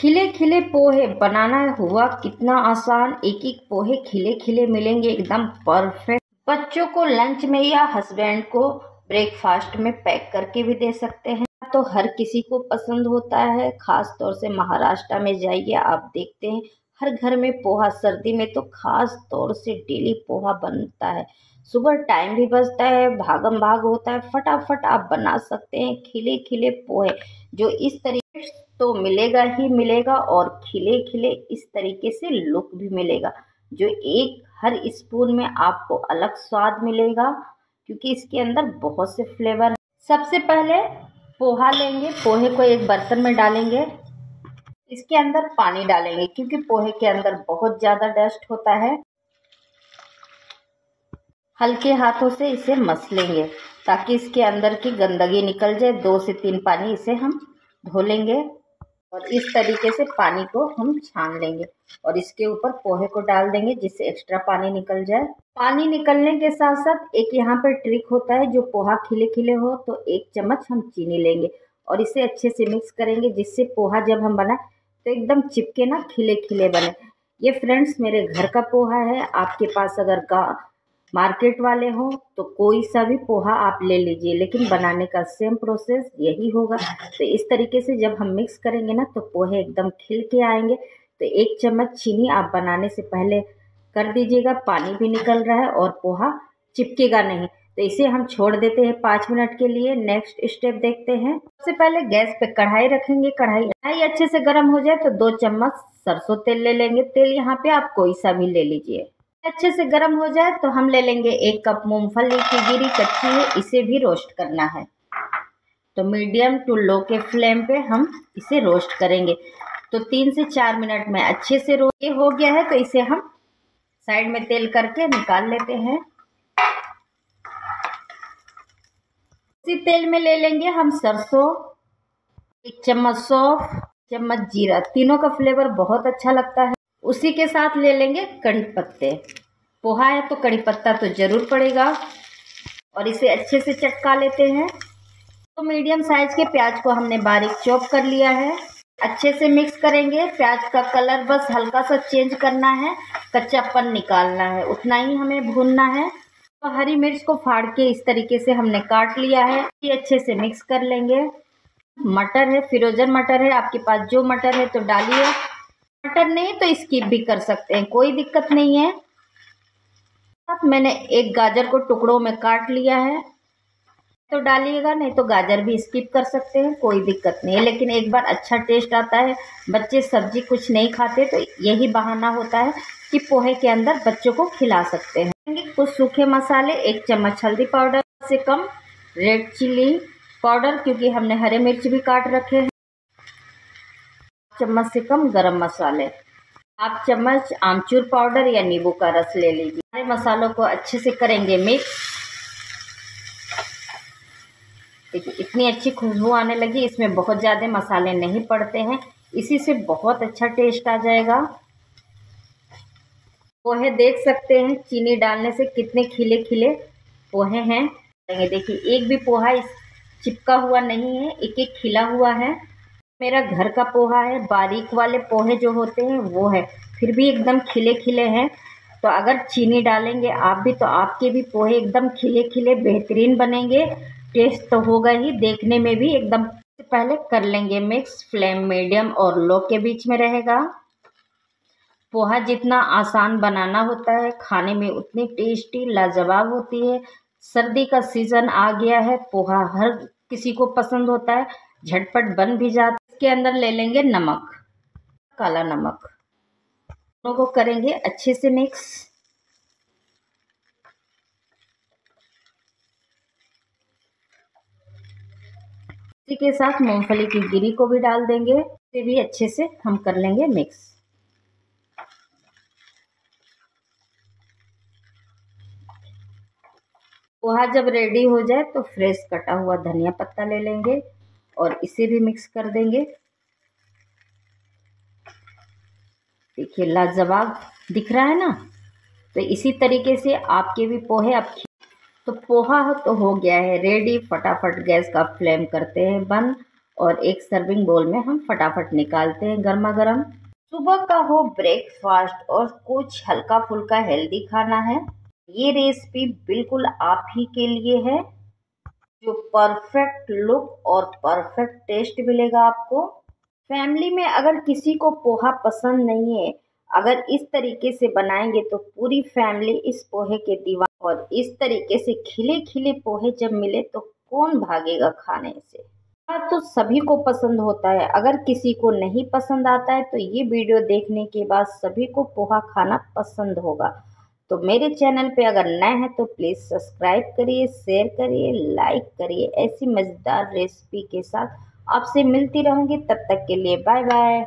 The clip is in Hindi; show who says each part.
Speaker 1: खिले खिले पोहे बनाना हुआ कितना आसान। एक एक पोहे खिले खिले मिलेंगे, एकदम परफेक्ट बच्चों को लंच में या हस्बैंड को ब्रेकफास्ट में पैक करके भी दे सकते हैं। तो हर किसी को पसंद होता है ख़ास तौर से महाराष्ट्र में जाइए, आप देखते हैं। हर घर में पोहा, सर्दी में तो ख़ास तौर से डेली पोहा बनता है। सुबह टाइम भी बचता है भागम भाग होता है, फटाफट आप बना सकते हैं खिले खिले पोहे, जो इस तरीके तो मिलेगा ही मिलेगा और खिले खिले इस तरीके से लुक भी मिलेगा, जो एक हर स्पून में आपको अलग स्वाद मिलेगा, क्योंकि इसके अंदर बहुत से फ्लेवर सबसे पहले पोहा लेंगे, पोहे को एक बर्तन में डालेंगे, इसके अंदर पानी डालेंगे, क्योंकि पोहे के अंदर बहुत ज़्यादा डस्ट होता है। हल्के हाथों से इसे मस लेंगे ताकि इसके अंदर की गंदगी निकल जाए। दो से तीन पानी इसे हम धो लेंगे। और इस तरीके से पानी को हम छान लेंगे और इसके ऊपर पोहे को डाल देंगे जिससे एक्स्ट्रा पानी निकल जाए। पानी निकलने के साथ साथ एक यहाँ पर ट्रिक होता है, जो पोहा खिले खिले हो तो एक चम्मच हम चीनी लेंगे और इसे अच्छे से मिक्स करेंगे जिससे पोहा जब हम बनाए तो एकदम चिपके ना खिले खिले बने। ये फ्रेंड्स मेरे घर का पोहा है, आपके पास अगर गा मार्केट वाले हो तो कोई सा भी पोहा आप ले लीजिए, लेकिन बनाने का सेम प्रोसेस यही होगा। तो इस तरीके से जब हम मिक्स करेंगे ना तो पोहे एकदम खिल के आएँगे। तो एक चम्मच चीनी आप बनाने से पहले कर दीजिएगा, पानी भी निकल रहा है और पोहा चिपकेगा नहीं। तो इसे हम छोड़ देते हैं पाँच मिनट के लिए। नेक्स्ट स्टेप देखते हैं। सबसे पहले गैस पे कढ़ाई रखेंगे। कढ़ाई कढ़ाई अच्छे से गर्म हो जाए तो दो चम्मच सरसों तेल ले लेंगे। तेल यहाँ पे आप कोई सा भी ले लीजिए। अच्छे से गर्म हो जाए तो हम ले लेंगे एक कप मूंगफली की गिरी कच्ची है, इसे भी रोस्ट करना है। तो मीडियम टू लो के फ्लेम पे हम इसे रोस्ट करेंगे। तो तीन से चार मिनट में अच्छे से रो ये हो गया है तो इसे हम साइड में तेल करके निकाल लेते हैं। इसी तेल में ले लेंगे हम सरसों, एक चम्मच सौफ चम्मच जीरा। तीनों का फ्लेवर बहुत अच्छा लगता है। उसी के साथ ले लेंगे कड़ी पत्ते। पोहा है तो कड़ी पत्ता तो ज़रूर पड़ेगा। और इसे अच्छे से चटका लेते हैं। तो मीडियम साइज़ के प्याज को हमने बारीक चॉप कर लिया है। अच्छे से मिक्स करेंगे। प्याज का कलर बस हल्का सा चेंज करना है। कच्चापन निकालना है। उतना ही हमें भूनना है। तो हरी मिर्च को फाड़ के इस तरीके से हमने काट लिया है। ये अच्छे से मिक्स कर लेंगे। मटर है, फिरोजन मटर है, आपके पास जो मटर है तो डालिए। मटर नहीं तो स्किप भी कर सकते हैं। कोई दिक्कत नहीं है। मैंने एक गाजर को टुकड़ों में काट लिया है। तो डालिएगा, नहीं तो गाजर भी स्किप कर सकते हैं, कोई दिक्कत नहीं है। लेकिन एक बार अच्छा टेस्ट आता है, बच्चे सब्ज़ी कुछ नहीं खाते तो यही बहाना होता है कि पोहे के अंदर बच्चों को खिला सकते हैं। कुछ सूखे मसाले, एक चम्मच हल्दी पाउडर से कम रेड चिली पाउडर, क्योंकि हमने हरे मिर्च भी काट रखे हैं, चम्मच से कम गरम मसाले। आप चम्मच, आमचूर पाउडर या नींबू का रस ले लीजिए। सारे मसालों को अच्छे से करेंगे मिक्स देखिए, इतनी अच्छी खुशबू आने लगी, इसमें बहुत ज़्यादा मसाले नहीं पड़ते हैं। इसी से बहुत अच्छा टेस्ट आ जाएगा। पोहे देख सकते हैं, चीनी डालने से कितने खिले खिले पोहे हैं। देखिए एक भी पोहा इस चिपका हुआ नहीं है एक एक खिला हुआ है। मेरा घर का पोहा है, बारीक वाले पोहे जो होते हैं, वो है। फिर भी एकदम खिले खिले हैं। तो अगर चीनी डालेंगे आप भी तो आपके भी पोहे एकदम खिले खिले बेहतरीन बनेंगे। टेस्ट तो होगा ही, देखने में भी एकदम। पहले कर लेंगे मिक्स, फ्लेम मीडियम और लो के बीच में रहेगा। पोहा जितना आसान बनाना होता है, खाने में उतनी टेस्टी, लाजवाब होती है। सर्दी का सीज़न आ गया है, पोहा हर किसी को पसंद होता है। झटपट बन भी जाता इसके अंदर ले लेंगे नमक, काला नमक। दोनों को करेंगे अच्छे से मिक्स इसी के साथ मूंगफली की गिरी को भी डाल देंगे, इसे भी अच्छे से हम कर लेंगे मिक्स पोहा जब रेडी हो जाए तो फ्रेश कटा हुआ धनिया पत्ता ले लेंगे। और इसे भी मिक्स कर देंगे। देखिए, लाजवाब दिख रहा है ना? तो इसी तरीके से आपके भी पोहे आप तो पोहा तो हो गया है रेडी फटाफट गैस का फ्लेम करते हैं बंद और एक सर्विंग बोल में हम फटाफट निकालते हैं गर्मा गर्म सुबह का हो ब्रेकफास्ट और कुछ हल्का फुल्का हेल्दी खाना है। ये रेसिपी बिल्कुल आप ही के लिए है। जो परफेक्ट लुक और परफेक्ट टेस्ट मिलेगा आपको। फैमिली में अगर किसी को पोहा पसंद नहीं है, अगर इस तरीके से बनाएँगे तो पूरी फैमिली इस पोहे के दीवार और इस तरीके से खिले खिले पोहे जब मिले तो कौन भागेगा खाने से? हाँ तो सभी को पसंद होता है। अगर किसी को नहीं पसंद आता है तो ये वीडियो देखने के बाद सभी को पोहा खाना पसंद होगा। तो मेरे चैनल पे अगर नए हैं तो प्लीज़ सब्सक्राइब करिए शेयर करिए लाइक करिए ऐसी मज़ेदार रेसिपी के साथ आपसे मिलती रहूँगी। तब तक के लिए बाय बाय